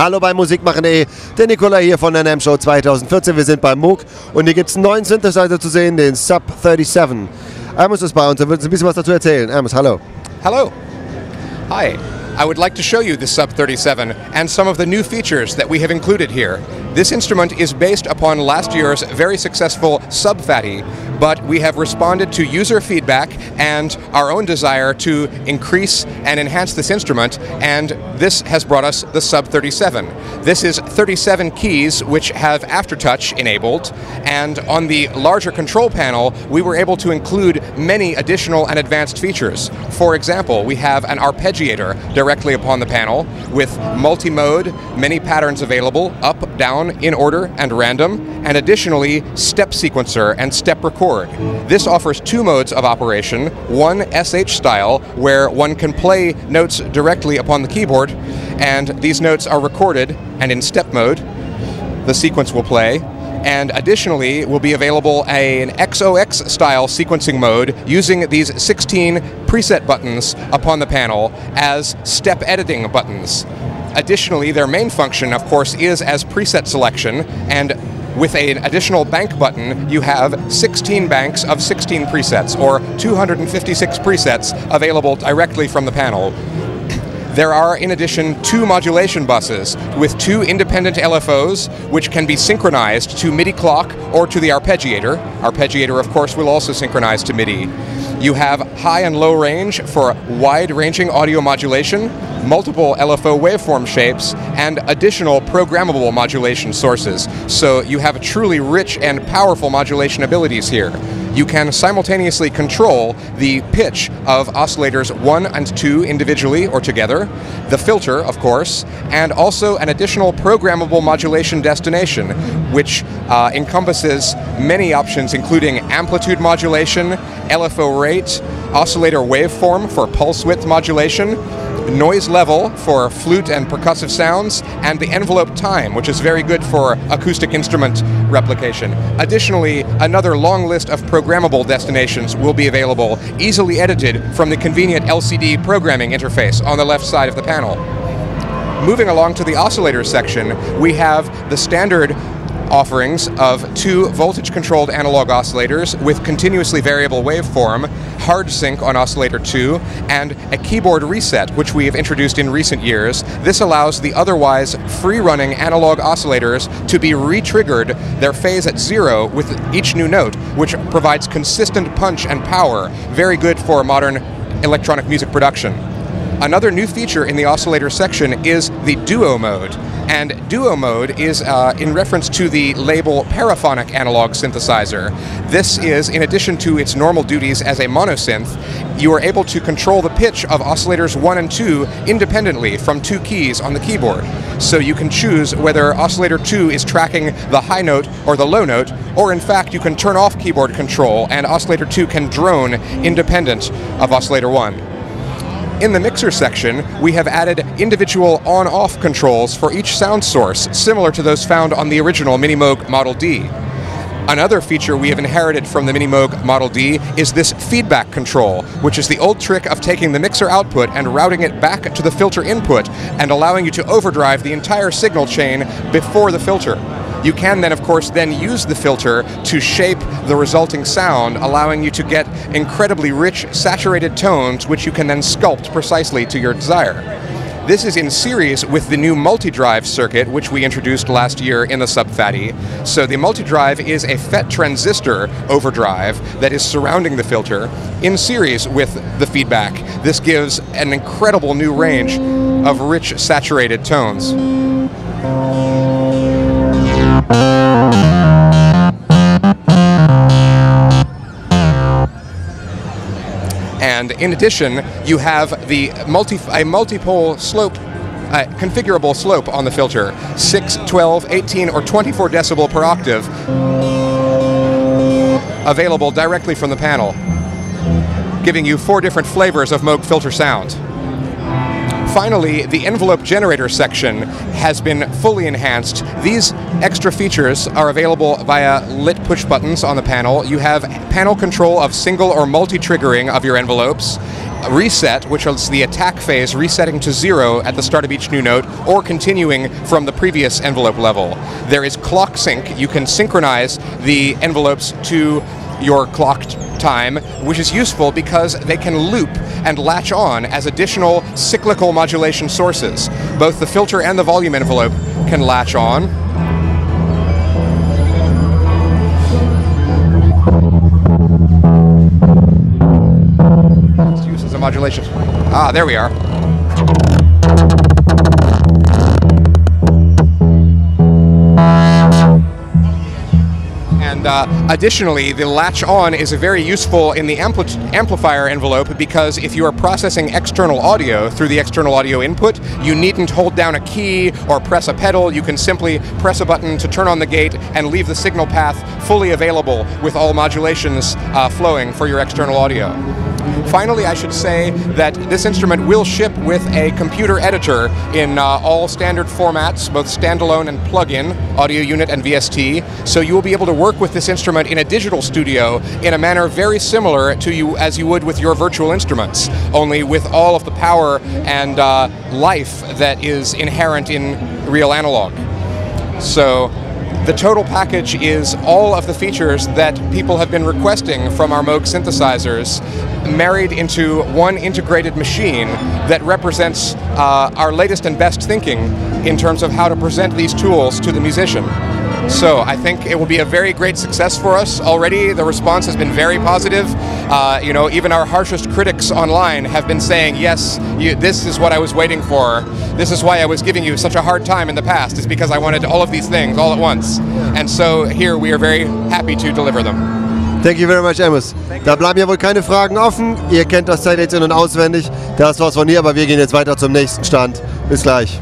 Hallo bei Musikmachen.de, der Nikola hier von der NM Show 2014. Wir sind beim MOOC und hier gibt es einen neuen Synthesizer zu sehen, den Sub 37. Amos ist bei uns, er wird uns ein bisschen was dazu erzählen. Amos, hallo. Hello. Hi. I would like to show you the Sub 37 and some of the new features that we have included here. This instrument is based upon last year's very successful Sub Phatty, but we have responded to user feedback and our own desire to increase and enhance this instrument, and this has brought us the Sub 37. This is 37 keys which have aftertouch enabled, and on the larger control panel, we were able to include many additional and advanced features. For example, we have an arpeggiator directly upon the panel with multi-mode, many patterns available, up, down, in order, and random, and additionally, step sequencer and step record. This offers two modes of operation, one SH style, where one can play notes directly upon the keyboard, and these notes are recorded, and in step mode, the sequence will play, and additionally will be available an XOX style sequencing mode using these 16 preset buttons upon the panel as step editing buttons. Additionally, their main function, of course, is as preset selection, and with an additional bank button, you have 16 banks of 16 presets, or 256 presets available directly from the panel. There are, in addition, two modulation buses with two independent LFOs, which can be synchronized to MIDI clock or to the arpeggiator. Arpeggiator, of course, will also synchronize to MIDI. You have high and low range for wide ranging audio modulation, multiple LFO waveform shapes, and additional programmable modulation sources. So you have truly rich and powerful modulation abilities here you can simultaneously control the pitch of oscillators 1 and 2 individually or together, the filter, of course, and also an additional programmable modulation destination, which uh, encompasses many options including amplitude modulation, LFO rate, oscillator waveform for pulse width modulation, noise level for flute and percussive sounds, and the envelope time, which is very good for acoustic instrument replication. Additionally, another long list of programmable destinations will be available, easily edited from the convenient LCD programming interface on the left side of the panel. Moving along to the oscillator section, we have the standard offerings of two voltage controlled analog oscillators with continuously variable waveform, hard sync on oscillator 2, and a keyboard reset, which we have introduced in recent years. This allows the otherwise free running analog oscillators to be re triggered their phase at zero with each new note, which provides consistent punch and power, very good for modern electronic music production. Another new feature in the oscillator section is the duo mode. And duo mode is uh, in reference to the label paraphonic analog synthesizer. This is, in addition to its normal duties as a monosynth, you are able to control the pitch of oscillators 1 and 2 independently from two keys on the keyboard. So you can choose whether oscillator 2 is tracking the high note or the low note, or in fact, you can turn off keyboard control and oscillator 2 can drone independent of oscillator 1. In the mixer section, we have added individual on-off controls for each sound source, similar to those found on the original Minimoog Model D. Another feature we have inherited from the Minimoog Model D is this feedback control, which is the old trick of taking the mixer output and routing it back to the filter input and allowing you to overdrive the entire signal chain before the filter. You can then, of course, then use the filter to shape the resulting sound, allowing you to get incredibly rich, saturated tones, which you can then sculpt precisely to your desire. This is in series with the new multi-drive circuit, which we introduced last year in the Sub-Phatty. So the multi-drive is a FET transistor overdrive that is surrounding the filter in series with the feedback. This gives an incredible new range of rich, saturated tones. And in addition, you have the multi a multi-pole slope uh, configurable slope on the filter 6, 12, 18, or 24 decibel per octave available directly from the panel, giving you four different flavors of Moog filter sound. Finally, the envelope generator section has been fully enhanced. These extra features are available via lit push buttons on the panel. You have panel control of single or multi-triggering of your envelopes, reset, which is the attack phase resetting to zero at the start of each new note, or continuing from the previous envelope level. There is clock sync. You can synchronize the envelopes to your clocked time, which is useful because they can loop and latch on as additional cyclical modulation sources. Both the filter and the volume envelope can latch on. Used as a modulation. Ah, there we are. Uh, additionally, the latch on is a very useful in the ampli- amplifier envelope because if you are processing external audio through the external audio input, you needn't hold down a key or press a pedal. You can simply press a button to turn on the gate and leave the signal path fully available with all modulations uh, flowing for your external audio. Finally, I should say that this instrument will ship with a computer editor in uh, all standard formats, both standalone and plug-in, audio unit and VST. So you will be able to work with this instrument in a digital studio in a manner very similar to you as you would with your virtual instruments, only with all of the power and uh, life that is inherent in real analog. So the total package is all of the features that people have been requesting from our Moog synthesizers married into one integrated machine that represents uh, our latest and best thinking in terms of how to present these tools to the musician. So I think it will be a very great success for us. Already, the response has been very positive. Uh, you know, even our harshest critics online have been saying, "Yes, you, this is what I was waiting for. This is why I was giving you such a hard time in the past. Is because I wanted all of these things all at once." And so here we are very happy to deliver them. Thank you very much, Amos. Da bleiben ja wohl keine Fragen offen. Ihr kennt das Teil jetzt in- und auswendig. Das war's von hier, aber wir gehen jetzt weiter zum nächsten Stand. Bis gleich.